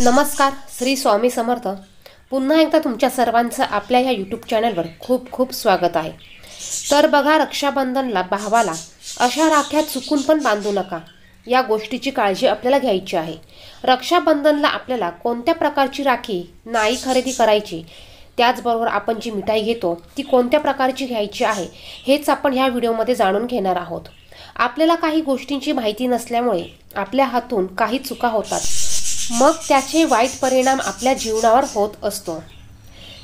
नमस्कार श्री स्वामी समर्थ. पुन्हा एकदा तुमच्या सर्वांचं आपल्या ह्या यूट्यूब चॅनलवर खूप खूप स्वागत आहे. तर बघा रक्षाबंधनला भावाला अशा राख्या चुकून पण बांधू नका. या गोष्टीची काळजी आपल्याला घ्यायची आहे. रक्षाबंधनला आपल्याला कोणत्या प्रकारची राखी नाही खरेदी करायची त्याचबरोबर आपण जी मिठाई घेतो ती कोणत्या प्रकारची घ्यायची आहे हेच आपण ह्या व्हिडिओमध्ये जाणून घेणार आहोत. आपल्याला काही गोष्टींची माहिती नसल्यामुळे आपल्या हातून काही चुका होतात. मग त्याचे वाईट परिणाम आपल्या जीवनावर होत असतो.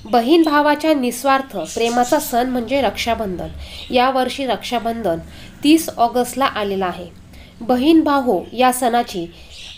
बहीण भावाच्या निस्वार्थ प्रेमाचा सण म्हणजे रक्षाबंधन. यावर्षी रक्षाबंधन तीस ऑगस्टला आलेला आहे. बहीण भाऊ या सणाची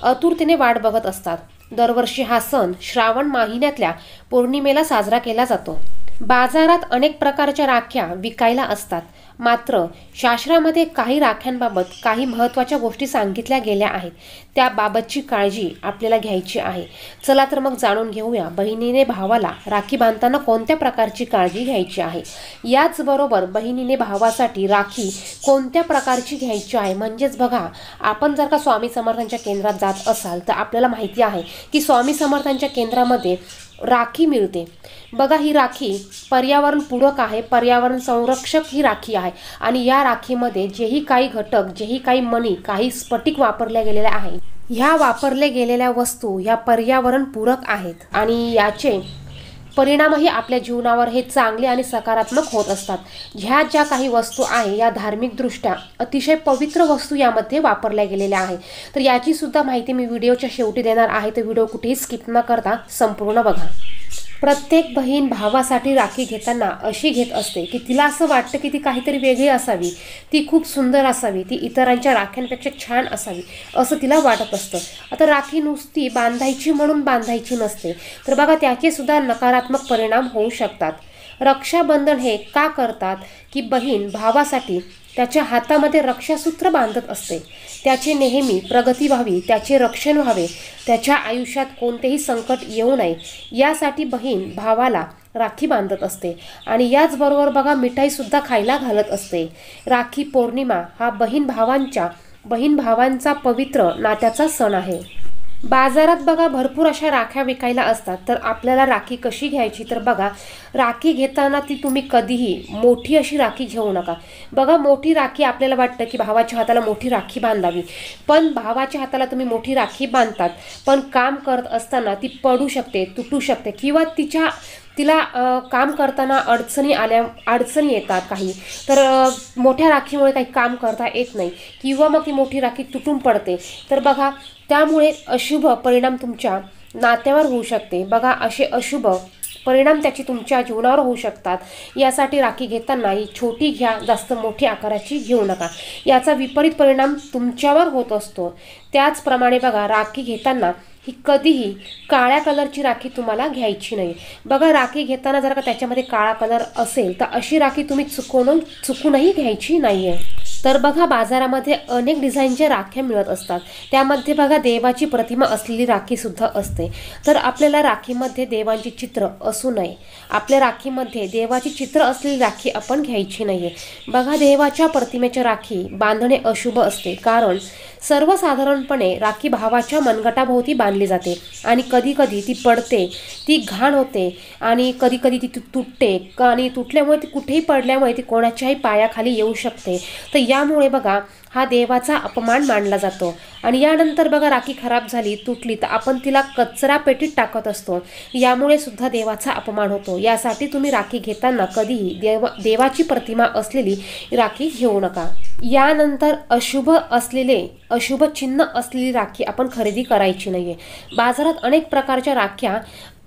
आतुरतेने वाट बघत असतात. दरवर्षी हा सण श्रावण महिन्यातल्या पौर्णिमेला साजरा केला जातो. बाजारात अनेक प्रकारच्या राख्या विकायला असतात. मात्र शास्त्रामध्ये काही राख्यांबाबत काही महत्त्वाच्या गोष्टी सांगितल्या गेल्या आहेत. त्याबाबतची काळजी आपल्याला घ्यायची आहे. चला तर मग जाणून घेऊया बहिणीने भावाला राखी बांधताना कोणत्या प्रकारची काळजी घ्यायची आहे. याचबरोबर बहिणीने भावासाठी राखी कोणत्या प्रकारची घ्यायची आहे? म्हणजेच बघा आपण जर का स्वामी समर्थांच्या केंद्रात जात असाल तर आपल्याला माहिती आहे की स्वामी समर्थांच्या केंद्रामध्ये राखी मिळते. बघा ही राखी पर्यावरणपूरक आहे. पर्यावरण संरक्षक ही राखी आहे. आणि या राखीमध्ये जेही काही घटक जेही काही मणी काही स्फटिक वापरल्या गेलेल्या आहे ह्या वापरल्या गेलेल्या वस्तू ह्या पर्यावरणपूरक आहेत. आणि याचे परिणामही आपल्या जीवनावर हे चांगले आणि सकारात्मक होत असतात. ह्या ज्या काही वस्तू आहे या धार्मिकदृष्ट्या अतिशय पवित्र वस्तू यामध्ये वापरल्या गेलेल्या आहे तर याची सुद्धा माहिती मी व्हिडिओच्या शेवटी देणार आहे. तर व्हिडिओ कुठेही स्किप न करता संपूर्ण बघा. प्रत्येक बहीण भावासाठी राखी घेताना अशी घेत असते की तिला असं वाटतं की ती काहीतरी वेगळी असावी. ती खूप सुंदर असावी. ती इतरांच्या राख्यांपेक्षा छान असावी असं तिला वाटत असतं. आता राखी नुसती बांधायची म्हणून बांधायची नसते तर बघा त्याचेसुद्धा नकारात्मक परिणाम होऊ शकतात. रक्षाबंधन हे का करतात? की बहीण भावासाठी त्याच्या हातामध्ये रक्षासूत्र बांधत असते. त्याची नेहमी प्रगती व्हावी त्याचे रक्षण व्हावे त्याच्या आयुष्यात कोणतेही संकट येऊ नये यासाठी बहीण भावाला राखी बांधत असते. आणि याचबरोबर बघा मिठाईसुद्धा खायला घालत असते. राखी पौर्णिमा हा बहीण भावांच्या बहीण भावांचा पवित्र नात्याचा सण आहे. बाजारात बघा भरपूर अशा राख्या विकायला असतात. तर आपल्याला राखी कशी घ्यायची? तर बघा राखी घेताना ती तुम्ही कधीही मोठी अशी राखी घेऊ नका. बघा मोठी राखी आपल्याला वाटतं की भावाच्या हाताला मोठी राखी बांधावी. पण भावाच्या हाताला तुम्ही मोठी राखी बांधतात. पण काम करत असताना ती पडू शकते तुटू शकते किंवा तिच्या तिला काम करताना अडचणी आल्या अडचणी येतात काही. तर मोठ्या राखीमुळे काही काम करता येत नाही किंवा मग ती मोठी राखी तुटून पडते. तर बघा त्यामुळे अशुभ परिणाम तुमच्या नात्यावर होऊ शकते. बघा असे अशुभ परिणाम त्याची तुमच्या जीवनावर होऊ शकतात. यासाठी राखी घेताना ही छोटी घ्या जास्त मोठी आकाराची घेऊ नका. याचा विपरीत परिणाम तुमच्यावर होत असतो. त्याचप्रमाणे बघा राखी घेताना ही कधीही काळ्या कलरची राखी तुम्हाला घ्यायची नाही. बघा राखी घेताना जर का त्याच्यामध्ये काळा कलर असेल तर अशी राखी तुम्ही चुकून चुकूनही घ्यायची नाही आहे तर बघा बाजारामध्ये अनेक डिझाईनच्या राख्या मिळत असतात. त्यामध्ये बघा देवाची प्रतिमा असलेली राखीसुद्धा असते. तर आपल्याला राखीमध्ये देवांची चित्र असू नये. आपल्या राखीमध्ये देवाची चित्र असलेली राखी आपण घ्यायची नाही आहे बघा देवाच्या प्रतिमेच्या राखी बांधणे अशुभ असते. कारण सर्वसाधारणपणे राखी भावाच्या मनगटाभोवती बांधली जाते आणि कधीकधी ती पडते ती घाण होते आणि कधीकधी ती तुटते. आणि तुटल्यामुळे ती कुठेही पडल्यामुळे ती कोणाच्याही पायाखाली येऊ शकते. तर यामुळे बघा हा देवाचा अपमान मानला जातो. आणि यानंतर बघा राखी खराब झाली तुटली तर आपण तिला कचरा पेटीत टाकत असतो. यामुळे सुद्धा देवाचा अपमान होतो. यासाठी तुम्ही राखी घेताना कधीही देव देवाची प्रतिमा असलेली राखी घेऊ नका. यानंतर अशुभ असलेले अशुभ चिन्ह असलेली राखी आपण खरेदी करायची नाही आहे बाजारात अनेक प्रकारच्या राख्या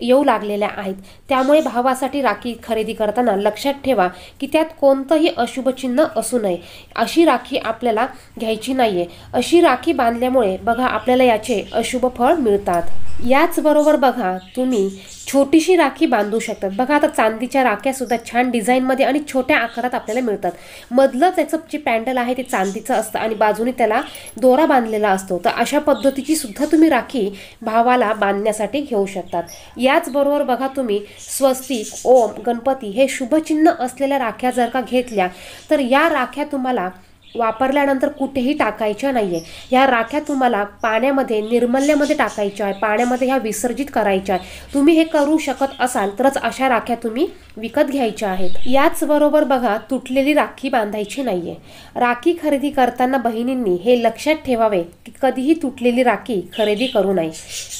येऊ लागलेल्या आहेत. त्यामुळे भावासाठी राखी खरेदी करताना लक्षात ठेवा की त्यात कोणतंही अशुभ चिन्ह असू नये. अशी राखी आपल्याला घ्यायची नाही आहे अशी राखी बांधल्यामुळे बघा आपल्याला याचे अशुभ फळ मिळतात. याचबरोबर बघा तुम्ही छोटीशी राखी बांधू शकतात. बघा आता चांदीच्या राख्यासुद्धा छान डिझाईनमध्ये आणि छोट्या आकारात आपल्याला मिळतात. मधलं त्याचं जे पॅन्डल आहे ते चांदीचं असतं आणि बाजूने त्याला दोरा बांधलेला असतो. तर अशा पद्धतीची सुद्धा तुम्ही राखी भावाला बांधण्यासाठी घेऊ शकतात. याचबरोबर बघा तुम्ही स्वस्तिक ओम गणपती हे शुभचिन्ह असलेल्या राख्या जर का घेतल्या तर या राख्या तुम्हाला वापरल्यानंतर कुठेही टाकायच्या नाही आहे ह्या राख्या तुम्हाला पाण्यामध्ये निर्मल्यामध्ये टाकायच्या आहे. पाण्यामध्ये ह्या विसर्जित करायच्या आहे. तुम्ही हे करू शकत असाल तरच अशा राख्या तुम्ही विकत घ्यायच्या आहेत. याचबरोबर बघा तुटलेली राखी बांधायची नाही आहे राखी खरेदी करताना बहिणींनी हे लक्षात ठेवावे की कधीही तुटलेली राखी खरेदी करू नये.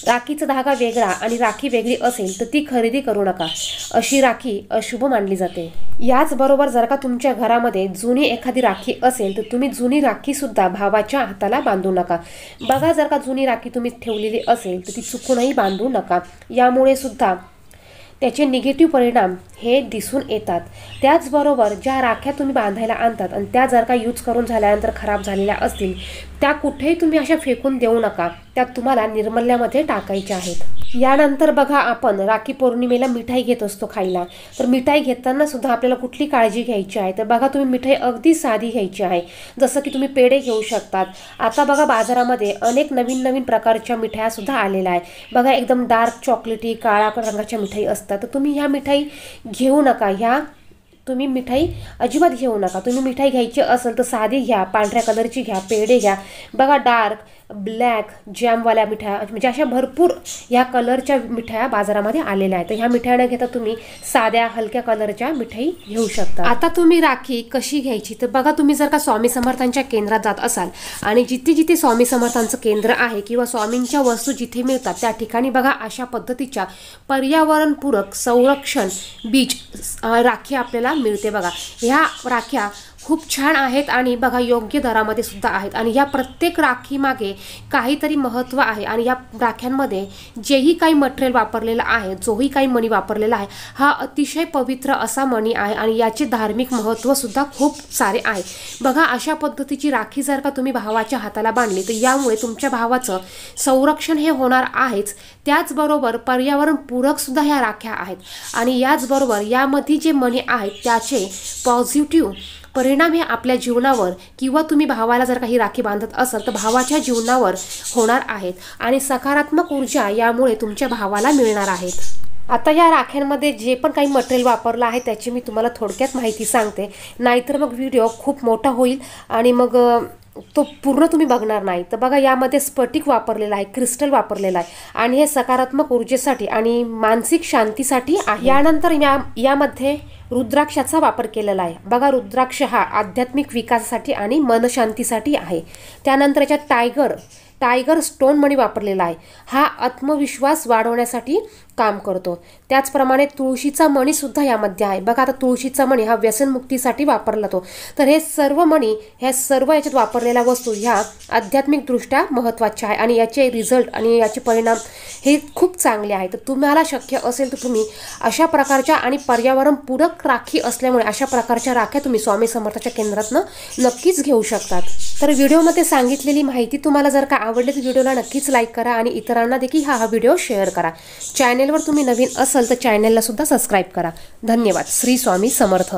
राखीचा धागा वेगळा आणि राखी वेगळी असेल तर ती खरेदी करू नका. अशी राखी अशुभ मानली जाते. याचबरोबर जर का तुमच्या घरामध्ये जुनी एखादी राखी असेल तर तुम्ही जुनी राखीसुद्धा भावाच्या हाताला बांधू नका. बघा जर का जुनी राखी तुम्ही ठेवलेली असेल तर ती चुकूनही बांधू नका. यामुळे सुद्धा त्याचे निगेटिव्ह परिणाम हे दिसून येतात. त्याचबरोबर ज्या राख्या तुम्ही बांधायला आणतात आणि त्या जर का यूज करून झाल्यानंतर खराब झालेल्या असतील त्या कुठेही तुम्ही अशा फेकून देऊ नका. त्या तुम्हाला निर्मल्यामध्ये टाकायच्या आहेत. यानंतर बघा आपण राखी पौर्णिमेला मिठाई घेत असतो खायला. तर मिठाई घेताना सुद्धा आपल्याला कुठली काळजी घ्यायची आहे? तर बघा तुम्ही मिठाई अगदी साधी घ्यायची आहे. जसं की तुम्ही पेढे घेऊ शकतात. आता बघा बाजारामध्ये अनेक नवीन नवीन प्रकारच्या मिठाया सुद्धा आलेल्या आहे बघा एकदम डार्क चॉकलेटी काळा रंगाच्या मिठाई असतात. तर तुम्ही ह्या मिठाई घेऊ नका. ह्या तुम्ही मिठाई अजिबात घेऊ नका. तुम्ही मिठाई घ्यायची असेल तर साधी घ्या पांढऱ्या कलरची घ्या पेढे घ्या. बघा डार्क ब्लॅक जॅमवाल्या मिठाया म्हणजे अशा भरपूर ह्या कलरच्या मिठाया बाजारामध्ये आलेल्या आहेत. तर ह्या मिठाया न घेता तुम्ही साध्या हलक्या कलरच्या मिठाई घेऊ शकता. आता तुम्ही राखी कशी घ्यायची? तर बघा तुम्ही जर का स्वामी समर्थांच्या केंद्रात जात असाल आणि जिथे जिथे स्वामी समर्थांचं केंद्र आहे किंवा स्वामींच्या वस्तू जिथे मिळतात त्या ठिकाणी बघा अशा पद्धतीच्या पर्यावरणपूरक संरक्षण बीज राखी आपल्याला मिळते बघा. ह्या राख्या खूप छान आहेत आणि बघा योग्य दरामध्ये सुद्धा आहेत. आणि या प्रत्येक राखीमागे काहीतरी महत्त्व आहे. आणि या राख्यांमध्ये जेही काही मटेरियल वापरलेलं आहे जोही काही मणी वापरलेला आहे हा अतिशय पवित्र असा मणी आहे आणि याचे धार्मिक महत्त्वसुद्धा खूप सारे आहे. बघा अशा पद्धतीची राखी जर का तुम्ही भावाच्या हाताला बांधली तर यामुळे तुमच्या भावाचं संरक्षण हे होणार आहेच. त्याचबरोबर पर्यावरणपूरकसुद्धा ह्या राख्या आहेत. आणि याचबरोबर यामध्ये जे मणी आहेत त्याचे पॉझिटिव्ह परिणाम हे आपल्या जीवनावर किंवा तुम्ही भावाला जर काही राखी बांधत असाल तर भावाच्या जीवनावर होणार आहेत. आणि सकारात्मक ऊर्जा यामुळे तुमच्या भावाला मिळणार आहेत. आता या राख्यांमध्ये जे पण काही मटेरियल वापरलं आहे त्याची मी तुम्हाला थोडक्यात माहिती सांगते. नाहीतर मग व्हिडिओ खूप मोठा होईल आणि मग तो पूर्ण तुम्ही बघणार नाही. तर बघा यामध्ये स्फटिक वापरलेला आहे क्रिस्टल वापरलेला आहे. आणि हे सकारात्मक ऊर्जेसाठी आणि मानसिक शांतीसाठी आहे. यानंतर या यामध्ये रुद्राक्षाचा वापर केलेला आहे. बघा रुद्राक्ष हा आध्यात्मिक विकासासाठी आणि मनशांतीसाठी आहे. त्यानंतर याच्यात टायगर टायगर स्टोन मणी वापरलेला आहे. हा आत्मविश्वास वाढवण्यासाठी काम करतो. त्याचप्रमाणे तुळशीचा मणीसुद्धा यामध्ये आहे. बघा आता तुळशीचा मणी हा व्यसनमुक्तीसाठी वापरला जातो. तर हे सर्व मणी ह्या सर्व याच्यात वापरलेल्या वस्तू ह्या आध्यात्मिकदृष्ट्या महत्त्वाच्या आहे आणि याचे रिझल्ट आणि याचे परिणाम हे खूप चांगले आहे. तर तुम्हाला शक्य असेल तर तुम्ही अशा प्रकारच्या आणि पर्यावरणपूरक राखी असल्यामुळे अशा प्रकारच्या राख्या तुम्ही स्वामी समर्थाच्या केंद्रातनं नक्कीच घेऊ शकतात. तर व्हिडिओमध्ये सांगितलेली माहिती तुम्हाला जर का आवडली तर व्हिडिओला नक्कीच लाईक करा आणि इतरांना देखील हा हा व्हिडिओ शेअर करा. चॅनल चॅनेलवर तुम्ही नवीन असाल तर चॅनेलला सुद्धा सबस्क्राईब करा. धन्यवाद. श्री स्वामी समर्थ.